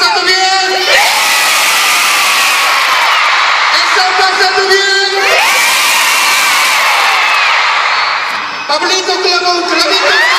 passando Bien! Estão passando Bien! Pablito clamou, clamito!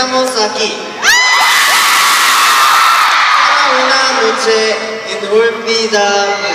Estamos aquí. Para una noche inolvidable.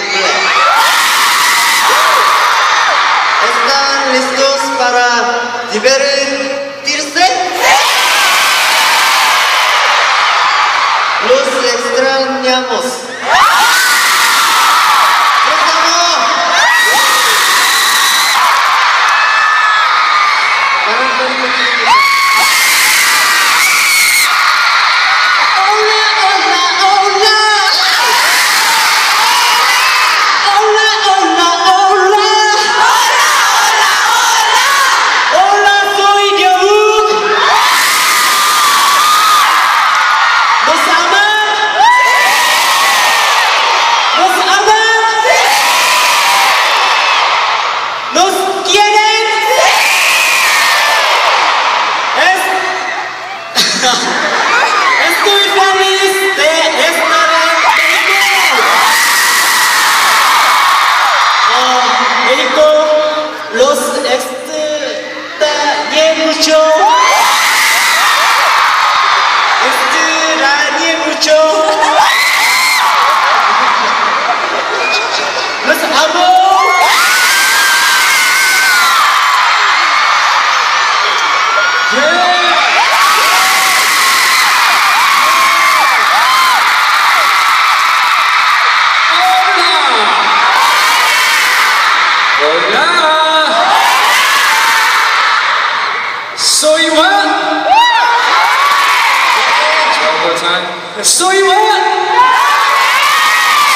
Mucho. Extrañé mucho. Los amo. Hola. One more time. Soy Juan.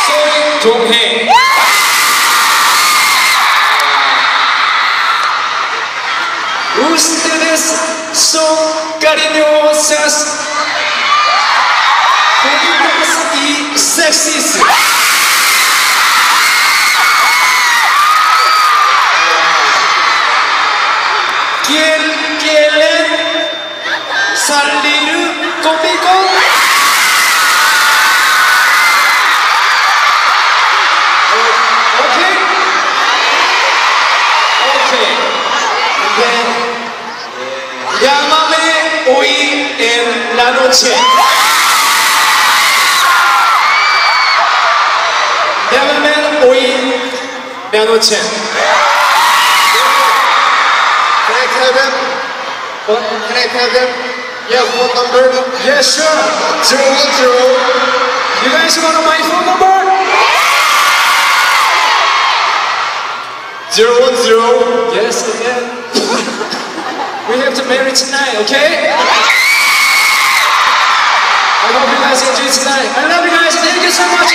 Soy Donghae. Ustedes son cariñosas, bonitas y sexys. ¿Quién quiere salir conmigo? En la noche. Llámame hoy en la noche. Can I have him? Can I have him? Yeah, phone number. Yeah, sure. Zero one zero. You guys want my phone number? Zero one zero. Yes, again. we have to marry tonight, okay? I hope you guys enjoy tonight. I love you guys. Thank you so much.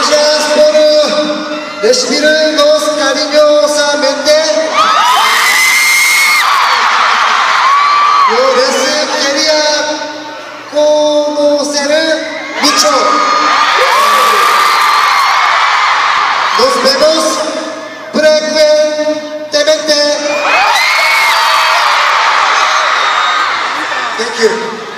Gracias por recibirnos cariñosamente. Yo les quería conocer mucho. Nos vemos frecuentemente. Thank you.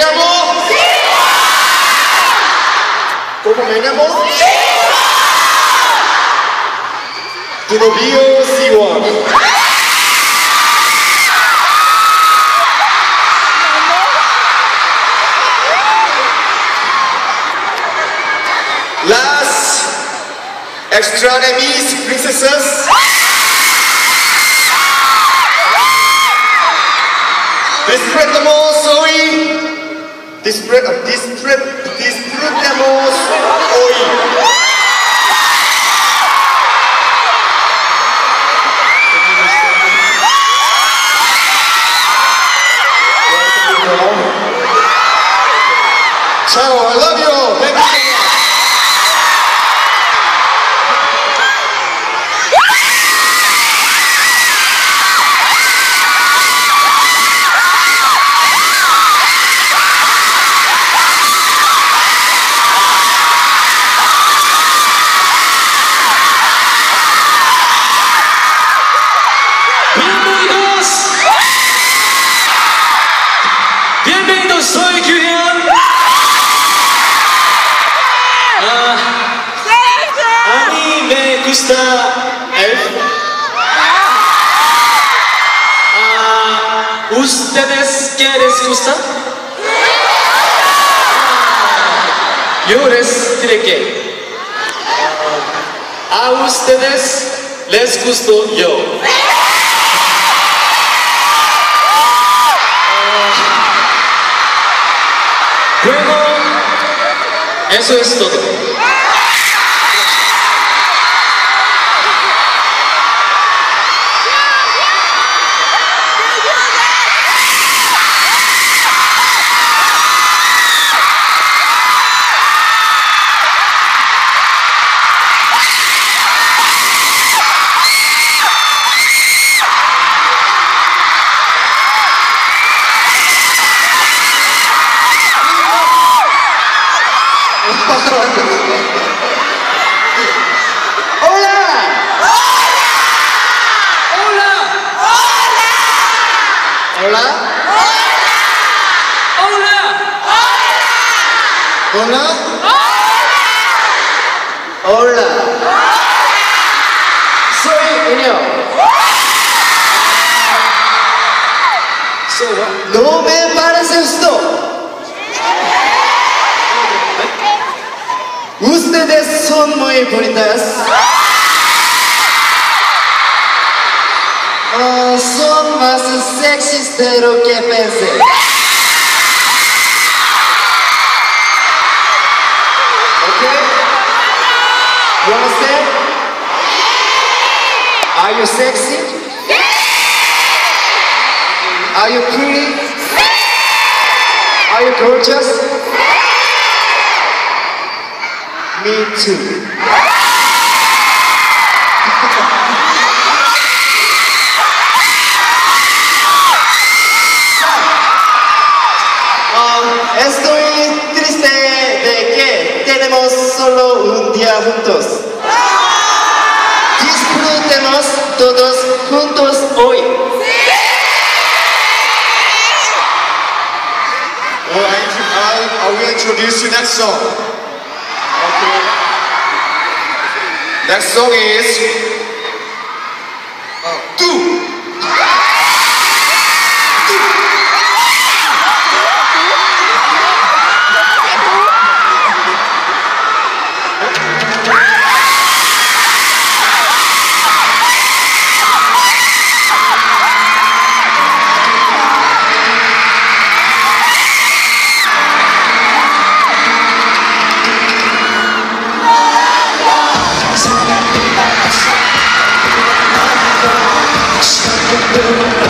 ¿Cómo me llamo? ¿Cómo me llamo? Tu novio Siwon. Las extra enemies, princesses. Disfrutamos hoy. Disfrut, disfrut, disfrutamos hoy. Ah, ¿Ustedes les gusta? Yo les diré que a ustedes les gusto yo. Bueno, eso es todo. Hola. Hola. Hola. Soy Inyo. So, no me pares esto. Ustedes son muy bonitas. Ah, son más sexys de lo que pensé. Okay? You understand? Are you sexy? Are you pretty? Are you gorgeous? Me too. Um, estoy triste de que tenemos solo un día juntos. Disfrutemos todos juntos hoy. I, I will introduce you next song. são esses